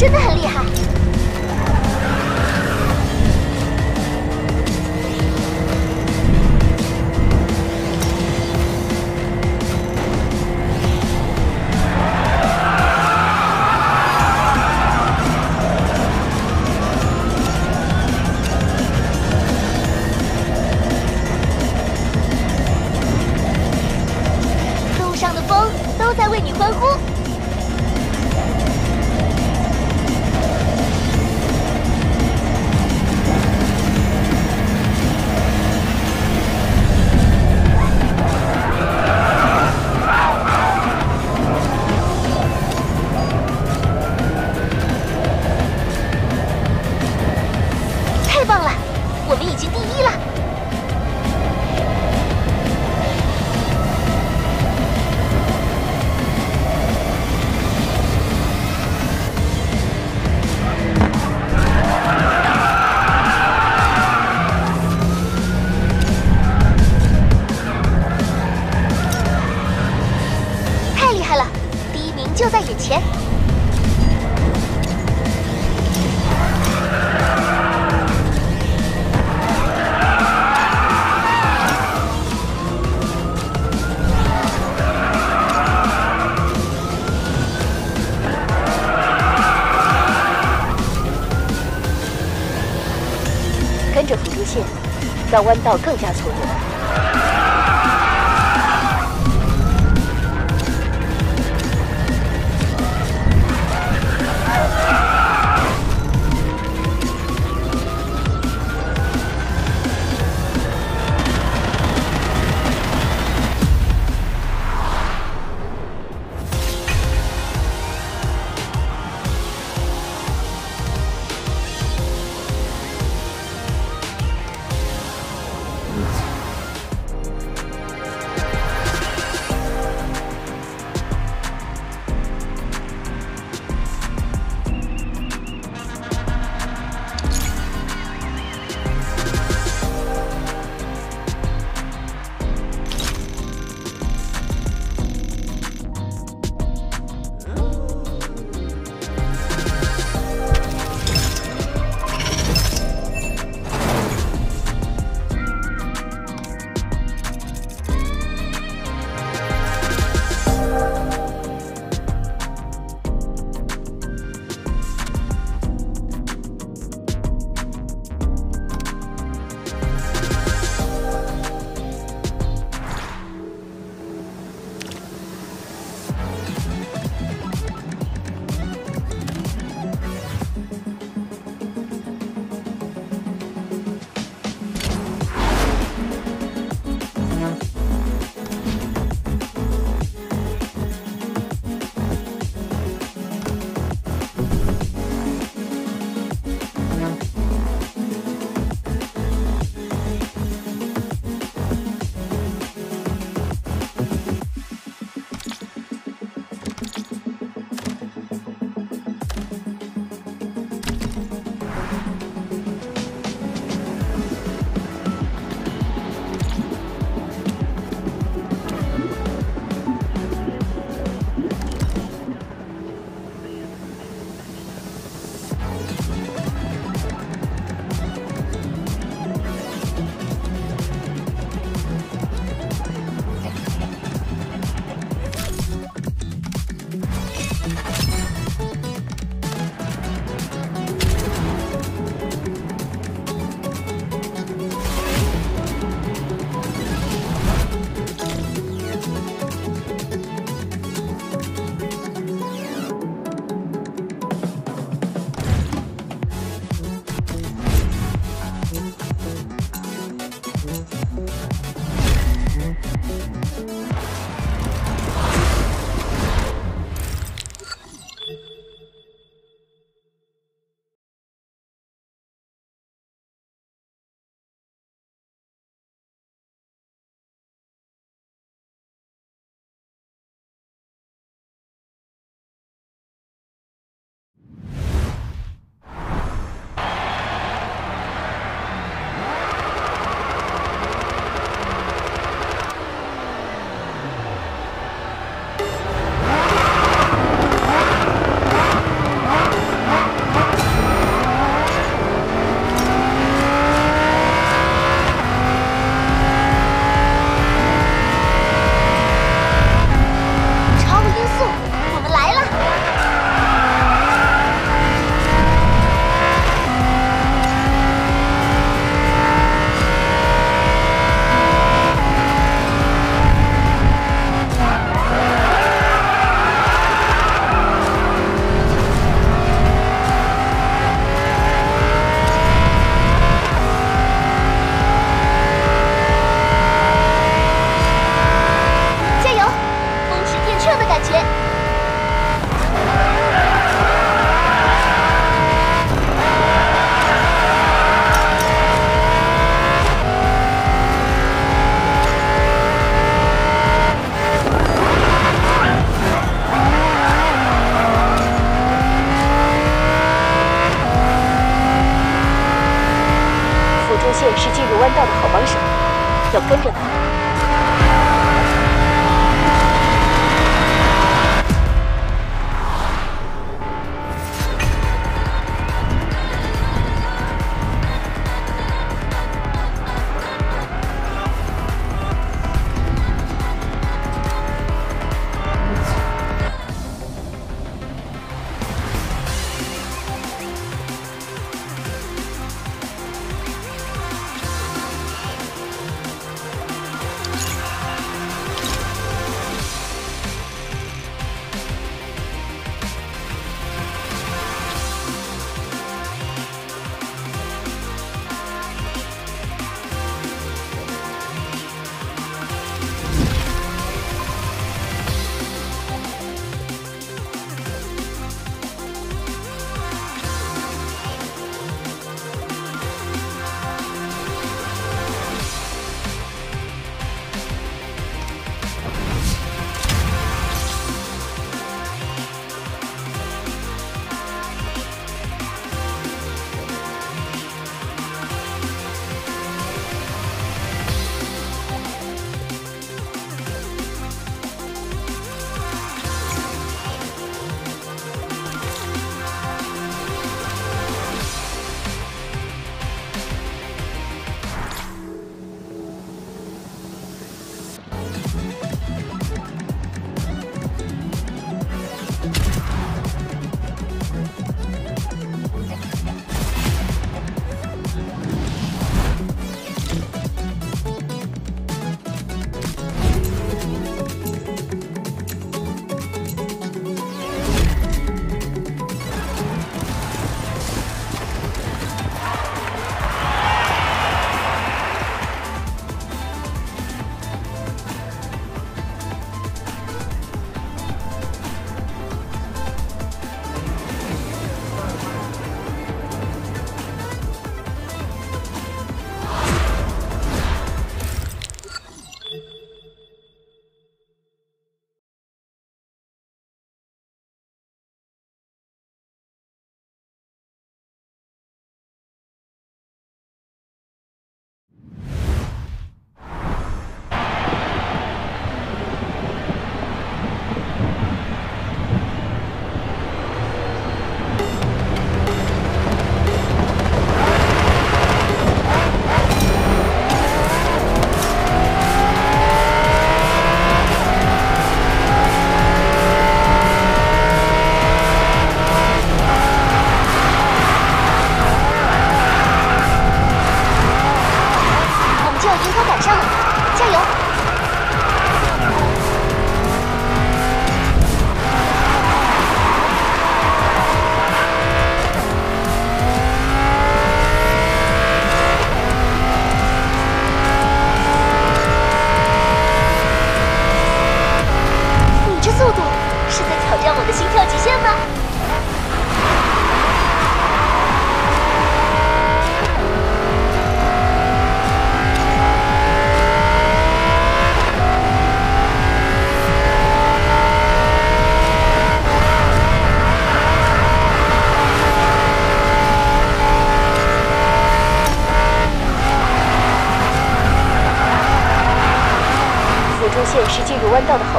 真的很厉害。我们已经第一了。弯道更加从容。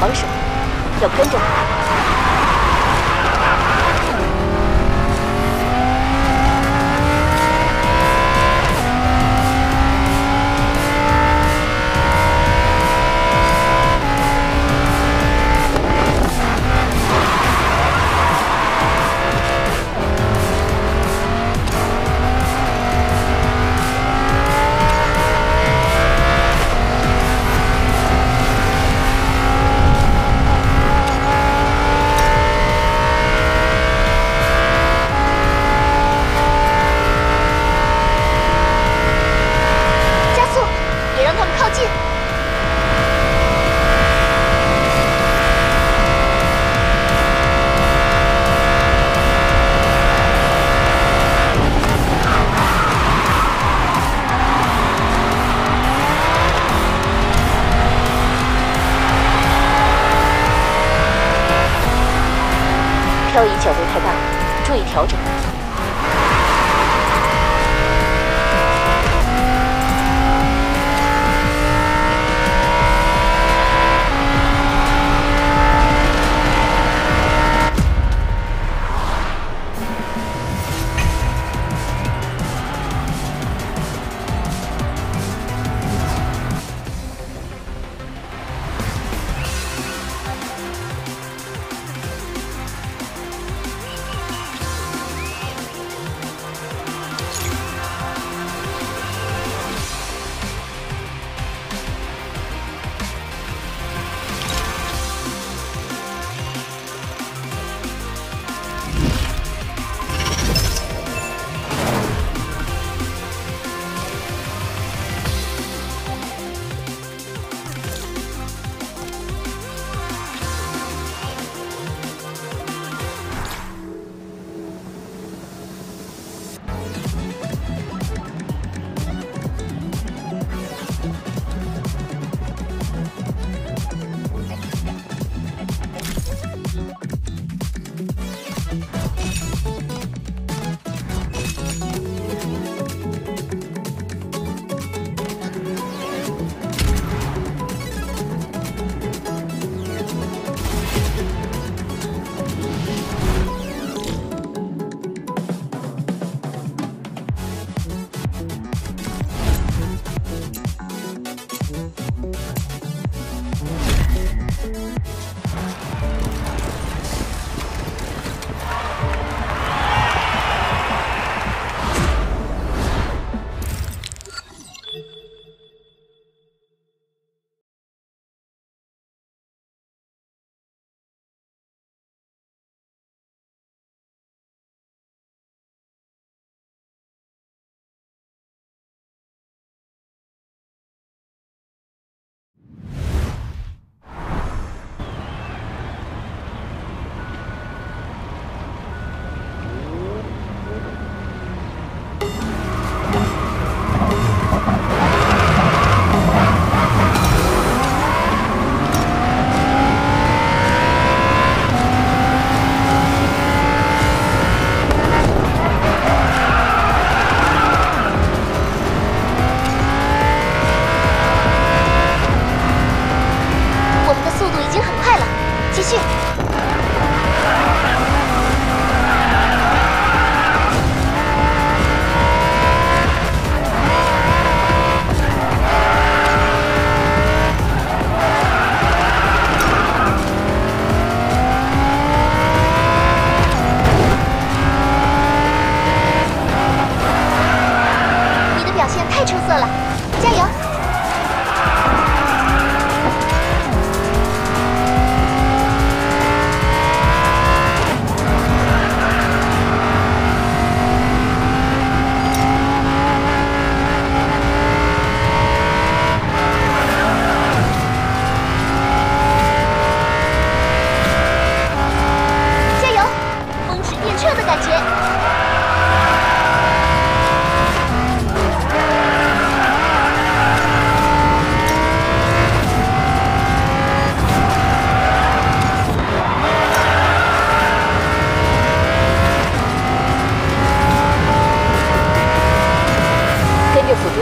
帮手，要跟着。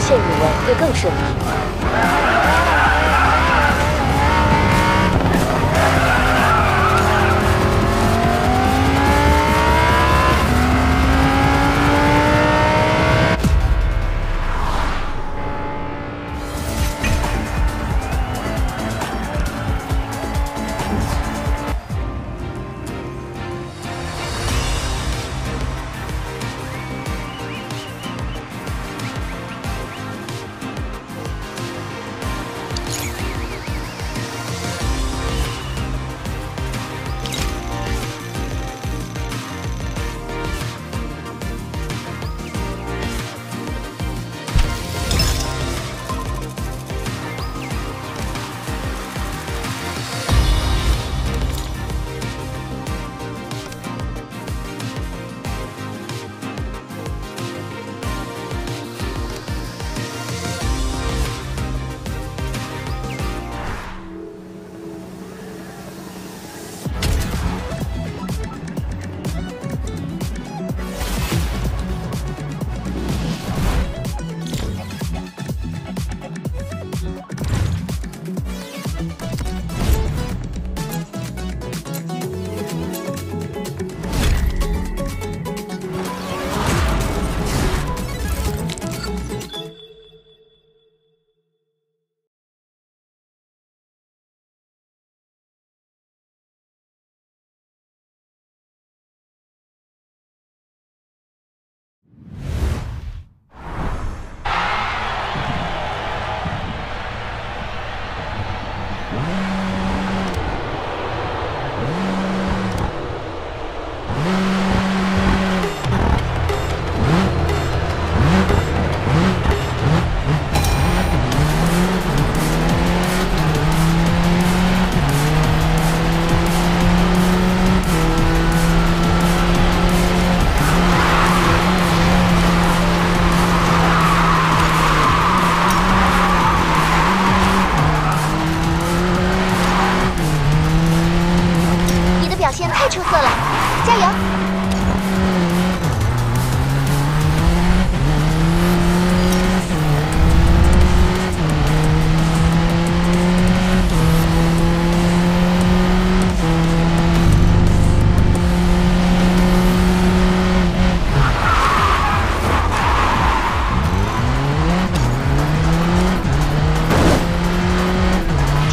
线语文会更顺利。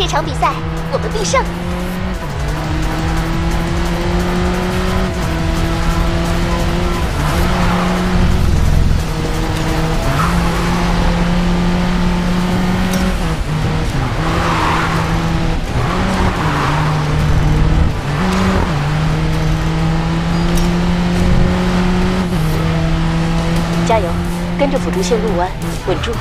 场比赛我们必胜！加油，跟着辅助线路弯，稳住。